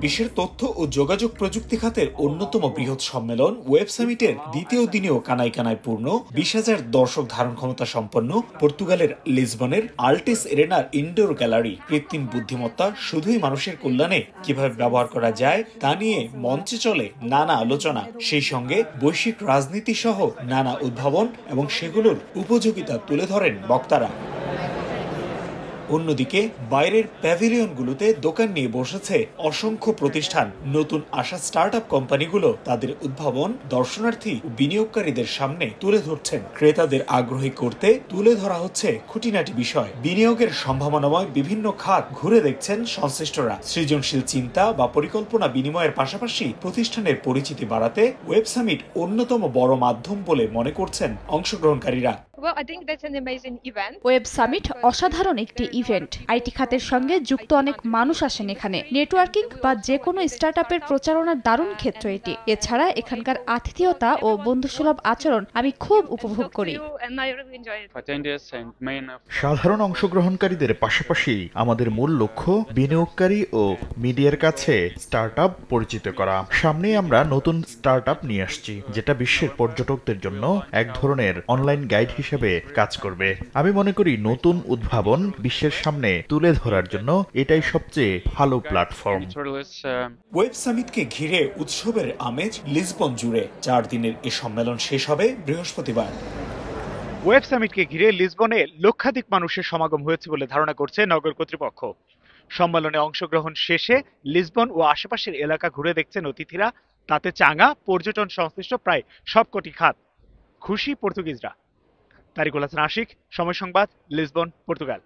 বিশ্বের তথ্য ও যোগাযোগ প্রযুক্তি খাতের অন্যতম বৃহৎ সম্মেলন ওয়েব সামিটের দ্বিতীয় দিনেও কানায় কানায় পূর্ণ। বিশ হাজার দর্শক ধারণ ক্ষমতা সম্পন্ন পর্তুগালের লিসবনের আল্টিস এরেনার ইনডোর গ্যালারি। কৃত্রিম বুদ্ধিমত্তা, শুধুই মানুষের কল্যাণে কীভাবে ব্যবহার করা যায় তা নিয়ে মঞ্চে চলে নানা আলোচনা। সেই সঙ্গে বৈশ্বিক রাজনীতি সহ নানা উদ্ভাবন এবং সেগুলোর উপযোগিতা তুলে ধরেন বক্তারা। অন্যদিকে, বাইরের প্যাভিলিয়নগুলোতে দোকান নিয়ে বসেছে অসংখ্য প্রতিষ্ঠান। নতুন আসা স্টার্ট আপ কোম্পানিগুলো তাদের উদ্ভাবন, দর্শনার্থী ও বিনিয়োগকারীদের সামনে তুলে ধরছেন। ক্রেতাদের আগ্রহী করতে তুলে ধরা হচ্ছে খুঁটিনাটি বিষয়। বিনিয়োগের সম্ভাবনাময় বিভিন্ন খাত ঘুরে দেখছেন সংশ্লিষ্টরা। সৃজনশীল চিন্তা বা পরিকল্পনা বিনিময়ের পাশাপাশি প্রতিষ্ঠানের পরিচিতি বাড়াতে ওয়েব সামিট অন্যতম বড় মাধ্যম বলে মনে করছেন অংশগ্রহণকারীরা। Well, I think that's an amazing event. Web summit অসাধারণ একটি ইভেন্ট আইটি খাতের সঙ্গে যুক্ত অনেক মানুষ আসেন এখানে। নেটওয়ার্কিং বা যে কোনো স্টার্ট আপের প্রচারণার দারুণ ক্ষেত্র এটি। এছাড়া এখানকার আতিথেয়তা ও বন্ধুসুলভ আচরণ আমি খুব উপভোগ করি। সাধারণ অংশগ্রহণকারীদের পাশাপাশি আমাদের মূল লক্ষ্য বিনিয়োগকারী ও মিডিয়ার কাছে স্টার্ট পরিচিত করা। সামনে আমরা নতুন স্টার্ট নিয়ে আসছি যেটা বিশ্বের পর্যটকদের জন্য এক ধরনের অনলাইন গাইড হিসেবে কাজ করবে। আমি মনে করি নতুন উদ্ভাবন বিশ্বের সামনে তুলে ধরার জন্য এটাই সবচেয়ে ভালো প্ল্যাটফর্ম ওয়েব সামিটকে ঘিরে উৎসবের আমেজ লিসবন জুড়ে চার দিনের এ সম্মেলন শেষ হবে বৃহস্পতিবার। ওয়েব সামিটকে ঘিরে লিসবনে লক্ষাধিক মানুষের সমাগম হয়েছে বলে ধারণা করছে নগর কর্তৃপক্ষ। সম্মেলনে অংশগ্রহণ শেষে লিসবন ও আশেপাশের এলাকা ঘুরে দেখছেন অতিথিরা। তাতে চাঙ্গা পর্যটন সংশ্লিষ্ট প্রায় সবকটি খাত। খুশি পর্তুগিজরা। তারিকুল হাসান আশিক সময় সংবাদ লিসবন পর্তুগাল।